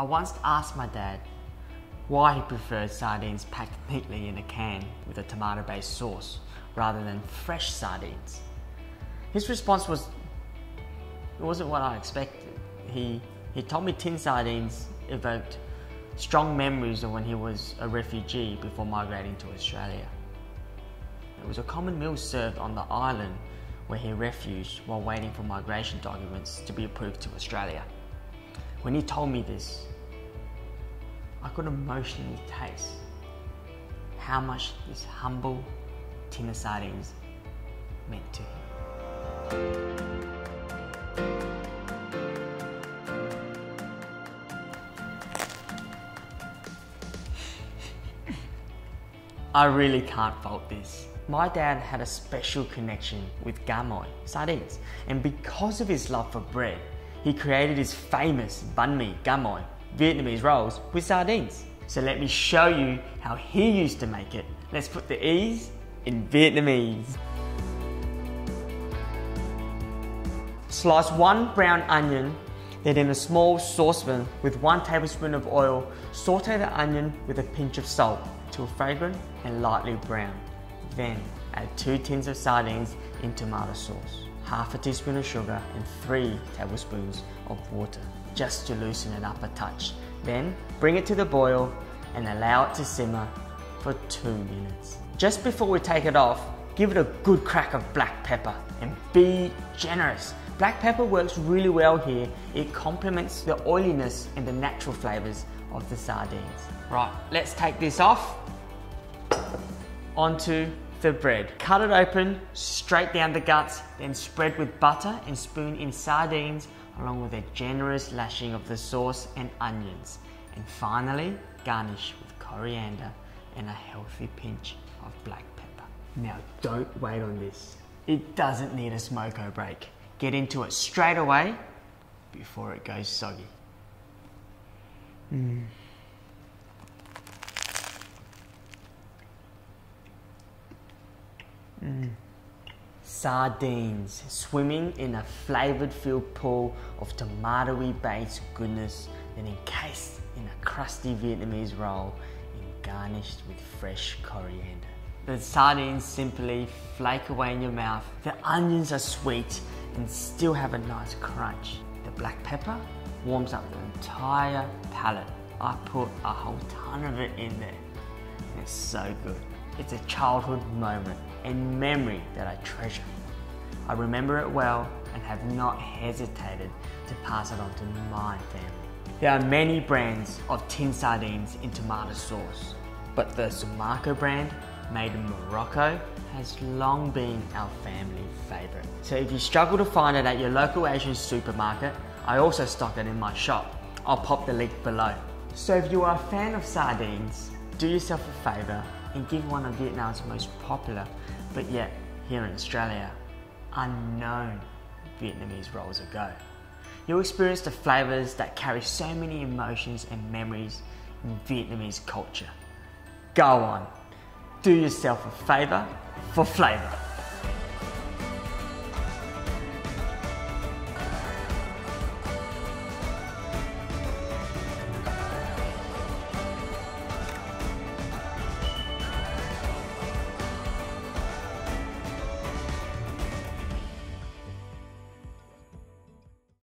I once asked my dad why he preferred sardines packed neatly in a can with a tomato based sauce rather than fresh sardines. His response was, it wasn't what I expected. He, he told me tin sardines evoked strong memories of when he was a refugee before migrating to Australia. It was a common meal served on the island where he refuged while waiting for migration documents to be approved to Australia. When he told me this, I could emotionally taste how much this humble tin sardines meant to him. I really can't fault this. My dad had a special connection with cá mòi, sardines, and because of his love for bread, he created his famous banh mi cá mòi Vietnamese rolls with sardines. So let me show you how he used to make it. Let's put the E's in Vietnamese. Slice one brown onion, then in a small saucepan with one tablespoon of oil, saute the onion with a pinch of salt till fragrant and lightly brown. Then add two tins of sardines in tomato sauce, half a teaspoon of sugar and three tablespoons of water just to loosen it up a touch. Then bring it to the boil and allow it to simmer for two minutes. Just before we take it off, give it a good crack of black pepper and be generous. Black pepper works really well here. It complements the oiliness and the natural flavors of the sardines. Right, let's take this off onto the bread. Cut it open, straight down the guts, then spread with butter and spoon in sardines along with a generous lashing of the sauce and onions. And finally, garnish with coriander and a healthy pinch of black pepper. Now don't wait on this. It doesn't need a smoko break. Get into it straight away before it goes soggy. Mm. Sardines swimming in a flavored filled pool of tomatoey based goodness, then encased in a crusty Vietnamese roll and garnished with fresh coriander. The sardines simply flake away in your mouth. The onions are sweet and still have a nice crunch. The black pepper warms up the entire palate. I put a whole ton of it in there. It's so good. It's a childhood moment and memory that I treasure. I remember it well and have not hesitated to pass it on to my family. There are many brands of tin sardines in tomato sauce, but the Sumaco brand, made in Morocco, has long been our family favourite. So if you struggle to find it at your local Asian supermarket, I also stock it in my shop. I'll pop the link below. So if you are a fan of sardines, do yourself a favour and give one of Vietnam's most popular, but yet here in Australia, unknown Vietnamese rolls a go. You'll experience the flavours that carry so many emotions and memories in Vietnamese culture. Go on, do yourself a favour for flavour.